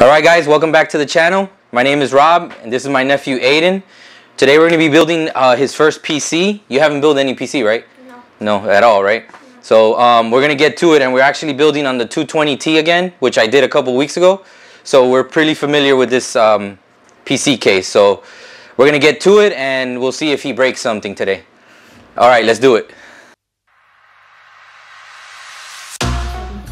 Alright guys, welcome back to the channel. My name is Rob and this is my nephew Aiden. Today we're going to be building uh, his first PC. You haven't built any PC, right? No. No, at all, right? No. So um, we're going to get to it and we're actually building on the 220T again, which I did a couple weeks ago. So we're pretty familiar with this um, PC case. So we're going to get to it and we'll see if he breaks something today. Alright, let's do it.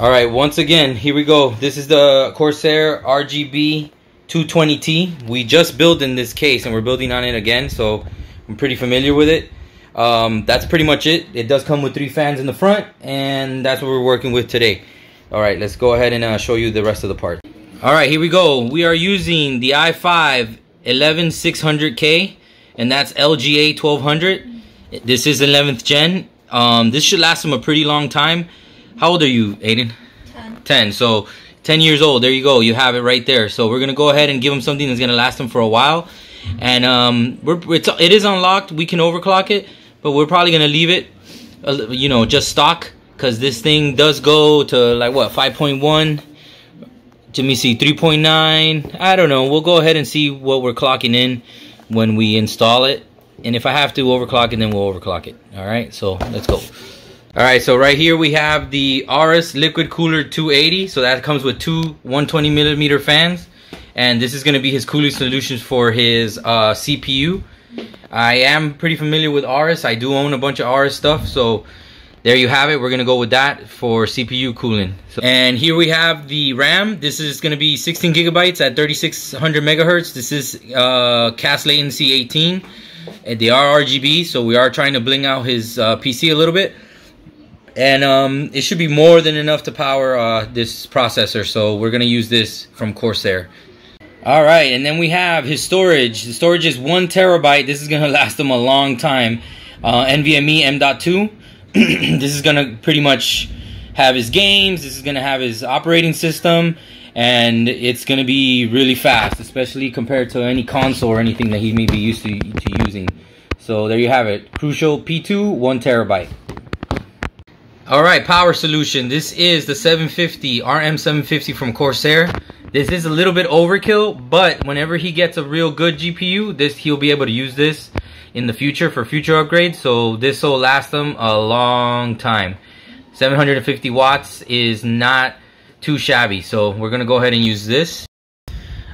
All right, once again, here we go. This is the Corsair RGB 220T. We just built in this case and we're building on it again, so I'm pretty familiar with it. Um, that's pretty much it. It does come with three fans in the front, and that's what we're working with today. All right, let's go ahead and uh, show you the rest of the part. All right, here we go. We are using the i5 11600K, and that's LGA 1200. This is 11th gen. Um, this should last them a pretty long time. How old are you, Aiden? 10. 10. So 10 years old. There you go. You have it right there. So we're gonna go ahead and give him something that's gonna last them for a while. And um, we're it's it is unlocked. We can overclock it, but we're probably gonna leave it, uh, you know, just stock because this thing does go to like what 5.1. Let me see 3.9. I don't know. We'll go ahead and see what we're clocking in when we install it. And if I have to overclock it, then we'll overclock it. All right. So let's go. All right, so right here we have the Aorus Liquid Cooler 280. So that comes with two 120 millimeter fans. And this is gonna be his cooling solutions for his uh, CPU. I am pretty familiar with Aorus. I do own a bunch of Aorus stuff. So there you have it. We're gonna go with that for CPU cooling. So, and here we have the RAM. This is gonna be 16 gigabytes at 3600 megahertz. This is uh, CAS latency 18. And they are RGB, so we are trying to bling out his uh, PC a little bit and um, it should be more than enough to power uh, this processor so we're gonna use this from Corsair. All right and then we have his storage. The storage is one terabyte. This is gonna last him a long time. Uh, NVMe M.2 this is gonna pretty much have his games. This is gonna have his operating system. And it's gonna be really fast especially compared to any console or anything that he may be used to, to using. So there you have it. Crucial P2 one terabyte all right, power solution. This is the 750, RM750 from Corsair. This is a little bit overkill, but whenever he gets a real good GPU, this he'll be able to use this in the future for future upgrades. So this will last them a long time. 750 watts is not too shabby. So we're gonna go ahead and use this.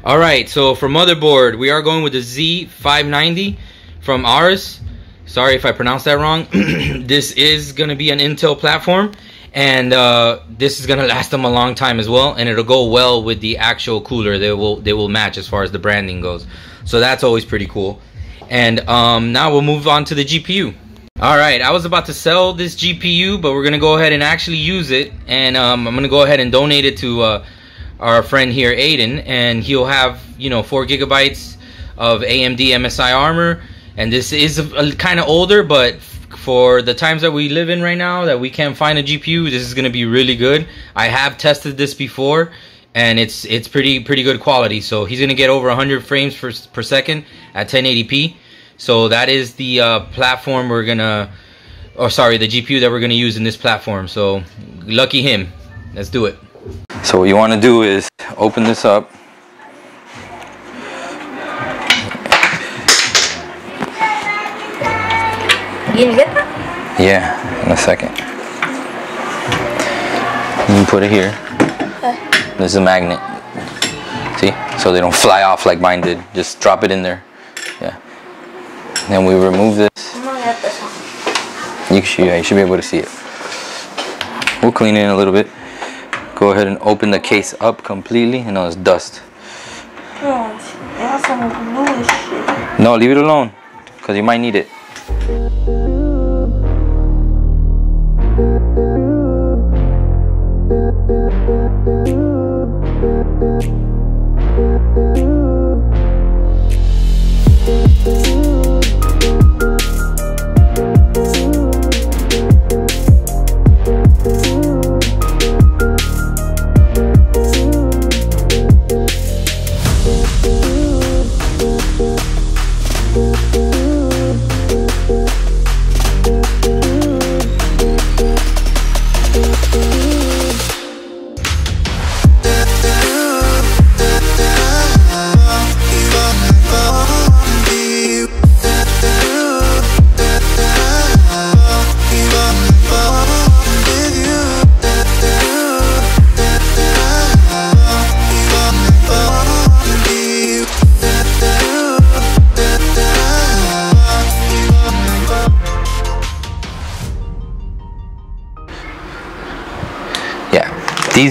All right, so for motherboard, we are going with the Z590 from Aorus. Sorry if I pronounced that wrong. this is going to be an Intel platform. And uh, this is going to last them a long time as well. And it'll go well with the actual cooler. They will, they will match as far as the branding goes. So that's always pretty cool. And um, now we'll move on to the GPU. Alright, I was about to sell this GPU, but we're going to go ahead and actually use it. And um, I'm going to go ahead and donate it to uh, our friend here, Aiden. And he'll have, you know, 4 gigabytes of AMD MSI Armor and this is kind of older but for the times that we live in right now that we can't find a GPU this is going to be really good. I have tested this before and it's it's pretty pretty good quality. So he's going to get over 100 frames per, per second at 1080p so that is the uh, platform we're gonna or sorry the GPU that we're gonna use in this platform. So lucky him. Let's do it. So what you want to do is open this up You get that? Yeah, in a second. You can put it here. Okay. This is a magnet. See? So they don't fly off like mine did. Just drop it in there. Yeah. Then we remove this. I'm gonna get this one. You should, yeah, you should be able to see it. We'll clean it in a little bit. Go ahead and open the case up completely. And know, it's dust. Oh, it has some shit. No, leave it alone. Because you might need it.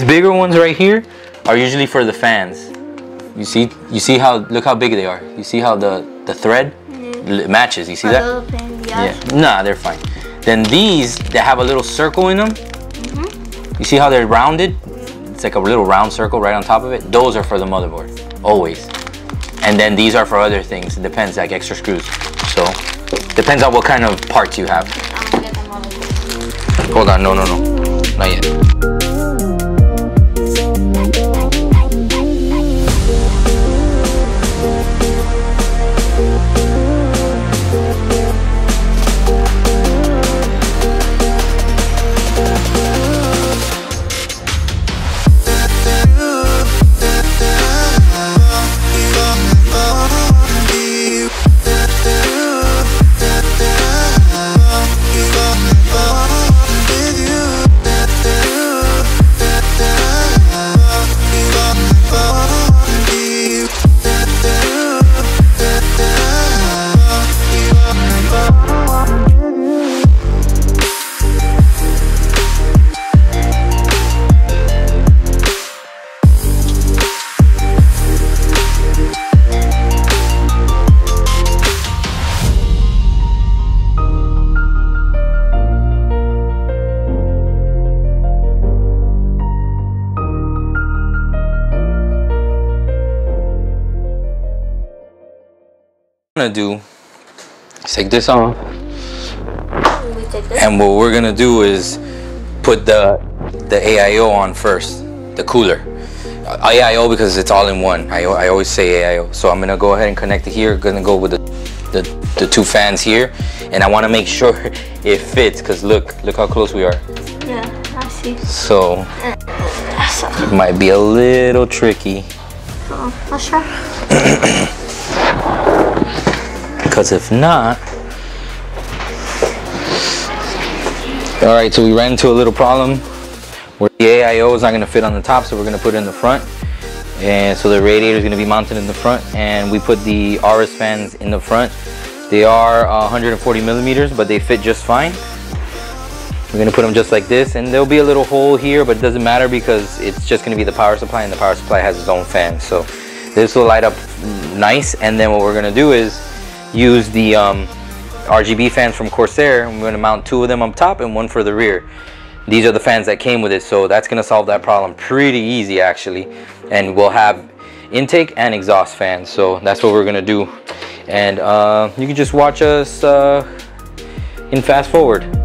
Bigger ones right here are usually for the fans. You see, you see how look how big they are. You see how the the thread l- matches. You see that? those a pain in the Yeah. Nah, they're fine. Then these that have a little circle in them. Mm-hmm. You see how they're rounded? It's like a little round circle right on top of it. Those are for the motherboard, always. And then these are for other things. It depends, like extra screws. So depends on what kind of parts you have. I'm gonna get them Hold on, no, no, no, not yet. Gonna do is take this off them. We take this. and what we're gonna do is put the the AIO on first the cooler Uh, AIO because it's all in one I, I always say AIO so I'm gonna go ahead and connect it here gonna go with the the, the two fans here and I want to make sure it fits because look look how close we are Yeah, I see. so it might be a little tricky uh, let's try. Because if not, all right. So we ran into a little problem where the AIO is not to fit on the top, so we're to put it in the front. And so the radiator is to be mounted in the front, and we put the RS fans in the front. They are uh, 140 millimeters, but they fit just fine. We're to put them just like this, and there'll be a little hole here, but it doesn't matter because it's just to be the power supply, and the power supply has its own fan. So this will light up nice, and then what we're to do is use the um, RGB fans from Corsair. I'm to mount two of them up top and one for the rear. These are the fans that came with it, so that's going to solve that problem pretty easy actually. And we'll have intake and exhaust fans, so that's what we're going to do. And uh, you can just watch us uh, in fast forward.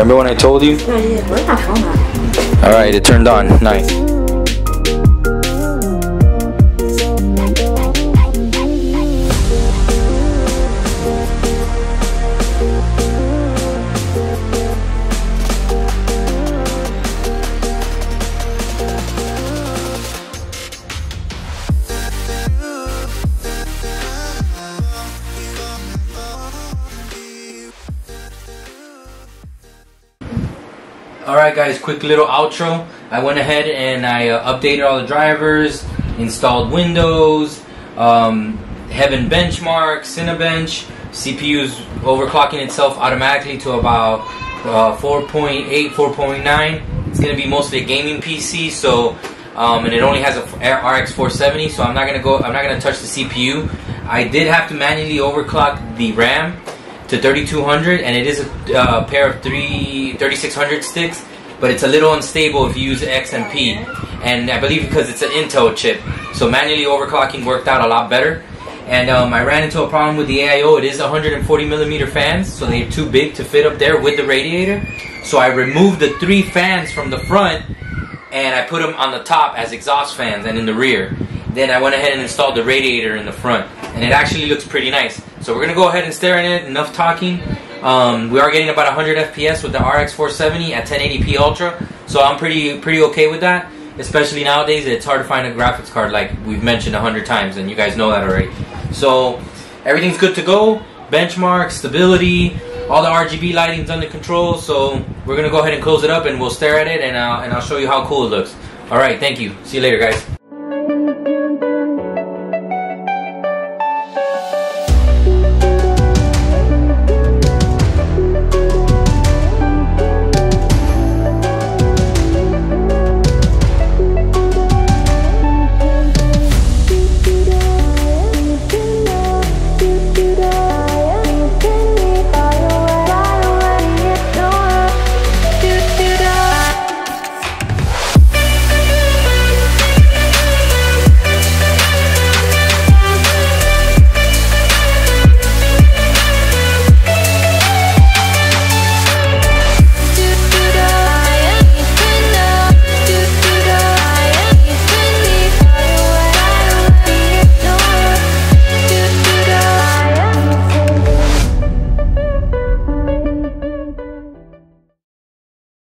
Remember when I told you? Yeah, yeah. All right, it turned on. Nice. Guys, quick little outro. I went ahead and I uh, updated all the drivers, installed Windows, um, Heaven Benchmark, Cinebench, CPU's overclocking itself automatically to about uh, 4.8, 4.9. It's going to be mostly a gaming PC, so um, and it only has a RX 470, so I'm not going to go. I'm not going to touch the CPU. I did have to manually overclock the RAM to 3200 and it is a uh, pair of three 3600 sticks but it's a little unstable if you use XMP and I believe because it's an Intel chip. So manually overclocking worked out a lot better. And um, I ran into a problem with the AIO it is 140 millimeter fans so they're too big to fit up there with the radiator. So I removed the three fans from the front and I put them on the top as exhaust fans and in the rear. Then I went ahead and installed the radiator in the front and it actually looks pretty nice. So we're gonna go ahead and stare at it. Enough talking. Um, we are getting about 100 FPS with the RX 470 at 1080p Ultra, so I'm pretty pretty okay with that. Especially nowadays, it's hard to find a graphics card like we've mentioned a 100 times, and you guys know that already. So everything's good to go. Benchmark, stability, all the RGB lighting's under control. So we're gonna go ahead and close it up, and we'll stare at it, and I'll, and I'll show you how cool it looks. All right, thank you. See you later, guys.